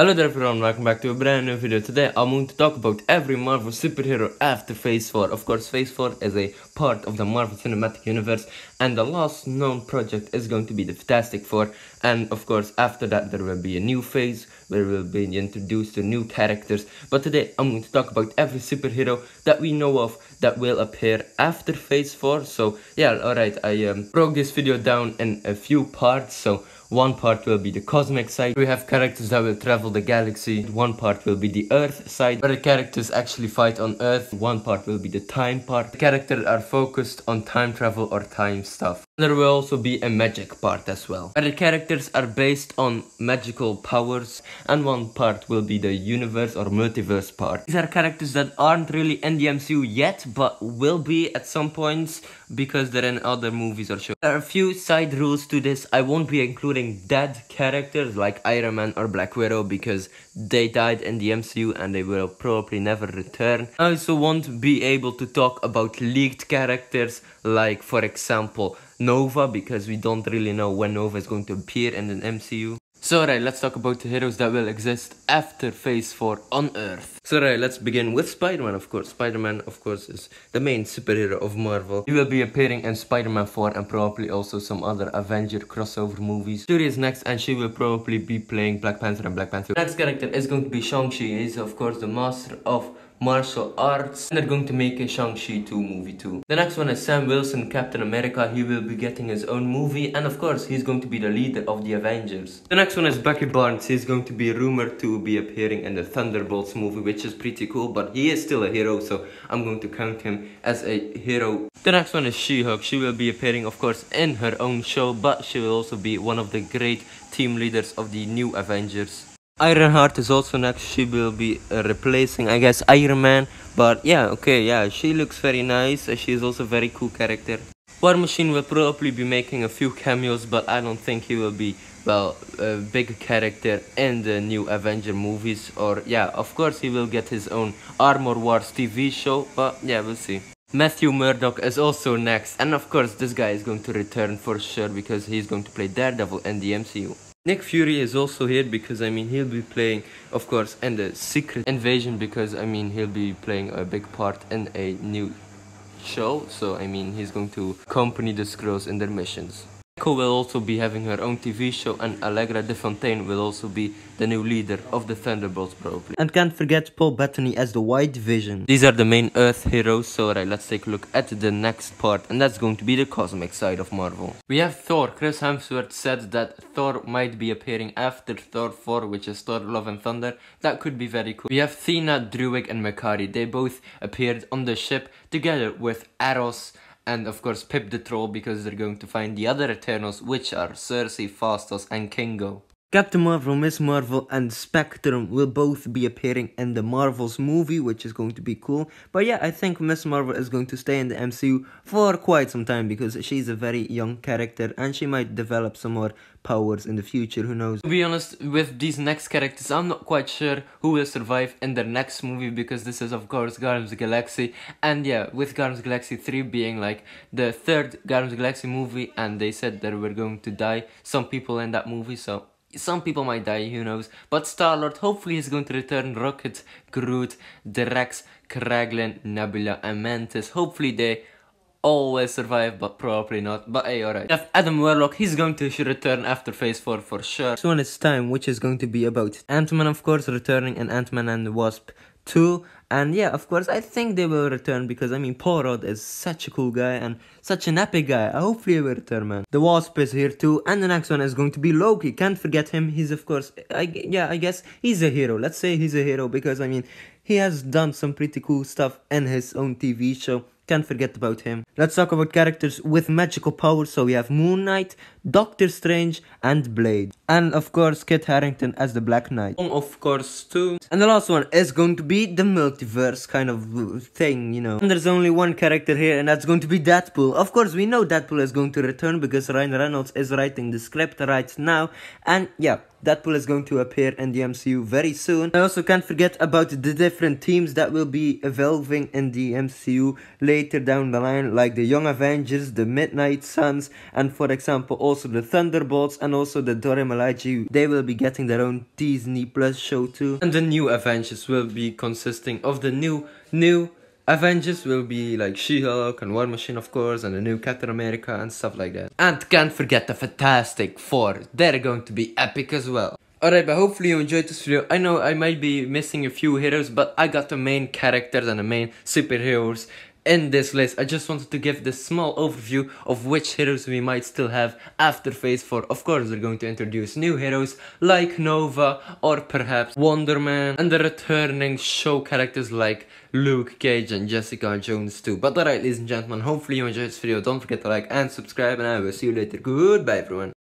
Hello there everyone, welcome back to a brand new video. Today I'm going to talk about every Marvel superhero after Phase 4. Of course, Phase 4 is a part of the Marvel Cinematic Universe and the last known project is going to be the Fantastic Four. And of course, after that there will be a new phase where we'll be introduced to new characters. But today I'm going to talk about every superhero that we know of that will appear after Phase 4. So yeah, alright, I um, broke this video down in a few parts. So one part will be the cosmic side. We have characters that will travel the galaxy. One part will be the earth side, where the characters actually fight on earth. One part will be the time part. The characters are focused on time travel or time stuff. There will also be a magic part as well, where the characters are based on magical powers. And one part will be the universe or multiverse part. These are characters that aren't really in the MCU yet, but will be at some points because they're in other movies or shows. There are a few side rules to this. I won't be including dead characters like Iron Man or Black Widow because they died in the MCU and they will probably never return. I also won't be able to talk about leaked characters like for example Nova because we don't really know when Nova is going to appear in the MCU. So right, let's talk about the heroes that will exist after Phase 4 on Earth. So right, let's begin with Spider-Man of course. Spider-Man of course is the main superhero of Marvel. He will be appearing in Spider-Man 4 and probably also some other Avenger crossover movies. Shuri is next and she will probably be playing Black Panther and Black Panther. Next character is going to be Shang-Chi. He's of course the master of martial arts. And they're going to make a Shang-Chi 2 movie too. The next one is Sam Wilson, Captain America. He will be getting his own movie. And of course, he's going to be the leader of the Avengers. The next one is Bucky Barnes. He's going to be rumored to be appearing in the Thunderbolts movie, which is pretty cool. But he is still a hero, so I'm going to count him as a hero. The next one is She-Hulk. She will be appearing, of course, in her own show. But she will also be one of the great team leaders of the new Avengers. Ironheart is also next. She will be uh, replacing, I guess, Iron Man. But yeah, okay, yeah, she looks very nice. Uh, she is also a very cool character. War Machine will probably be making a few cameos, but I don't think he will be, well, a big character in the new Avenger movies. Or, yeah, of course he will get his own Armor Wars TV show, but yeah, we'll see. Matthew Murdock is also next, and of course this guy is going to return for sure because he's going to play Daredevil in the MCU. Nick Fury is also here because I mean he'll be playing of course and the Secret Invasion because I mean he'll be playing a big part in a new show so I mean he's going to accompany the Skrulls in their missions. Echo will also be having her own TV show and Allegra de Fontaine will also be the new leader of the Thunderbolts probably. And can't forget Paul Bettany as the White Vision. These are the main Earth heroes, so right, let's take a look at the next part and that's going to be the cosmic side of Marvel. We have Thor. Chris Hemsworth said that Thor might be appearing after Thor 4, which is Thor Love and Thunder. That could be very cool. We have Thena, Druig and Makkari. They both appeared on the ship together with Eros and of course Pip the Troll because they're going to find the other Eternals which are Cersei, Phastos and Kingo. Captain Marvel, Miss Marvel, and Spectrum will both be appearing in the Marvels movie, which is going to be cool. But yeah, I think Miss Marvel is going to stay in the MCU for quite some time because she's a very young character and she might develop some more powers in the future, who knows. To be honest, with these next characters, I'm not quite sure who will survive in their next movie because this is of course Guardians Galaxy. And yeah, with Guardians Galaxy 3 being like the third Guardians Galaxy movie and they said there were going to die some people in that movie, so some people might die, who knows. But Star-Lord, hopefully is going to return Rocket, Groot, Drax, Kraglin, Nebula, and Mantis. Hopefully they will survive, but probably not. But hey, alright. If Adam Warlock, he's going to return after Phase 4 for sure. So when it's time, which is going to be about Ant-Man, of course, returning, and Ant-Man and the Wasp 2. And yeah, of course, I think they will return because I mean, Paul Rudd is such a cool guy and such an epic guy. I Hopefully, he will return, man. The Wasp is here too, and the next one is going to be Loki. Can't forget him. He's of course, I yeah, I guess he's a hero. Let's say he's a hero because I mean, he has done some pretty cool stuff in his own TV show. Can't forget about him. Let's talk about characters with magical powers. So we have Moon Knight, Doctor Strange, and Blade. And of course, Kit Harington as the Black Knight. Oh, of course, too. And the last one is going to be the multiverse kind of thing, you know. And there's only one character here, and that's going to be Deadpool. Of course, we know Deadpool is going to return because Ryan Reynolds is writing the script right now. And yeah, Deadpool is going to appear in the MCU very soon. I also can't forget about the different teams that will be evolving in the MCU later down the line, like the Young Avengers, the Midnight Suns, and for example, also the Thunderbolts, and also the Dora Milaje. They will be getting their own Disney Plus show too. And the new Avengers will be consisting of the new, new Avengers will be like She-Hulk and War Machine of course and the new Captain America and stuff like that. And can't forget the Fantastic Four. They're going to be epic as well. Alright, but hopefully you enjoyed this video. I know I might be missing a few heroes, but I got the main characters and the main superheroes in this list. I just wanted to give this small overview of which heroes we might still have after Phase 4. Of course, they're going to introduce new heroes like Nova or perhaps Wonder Man and the returning show characters like Luke Cage and Jessica Jones too. But alright, ladies and gentlemen, hopefully you enjoyed this video. Don't forget to like and subscribe and I will see you later. Goodbye everyone.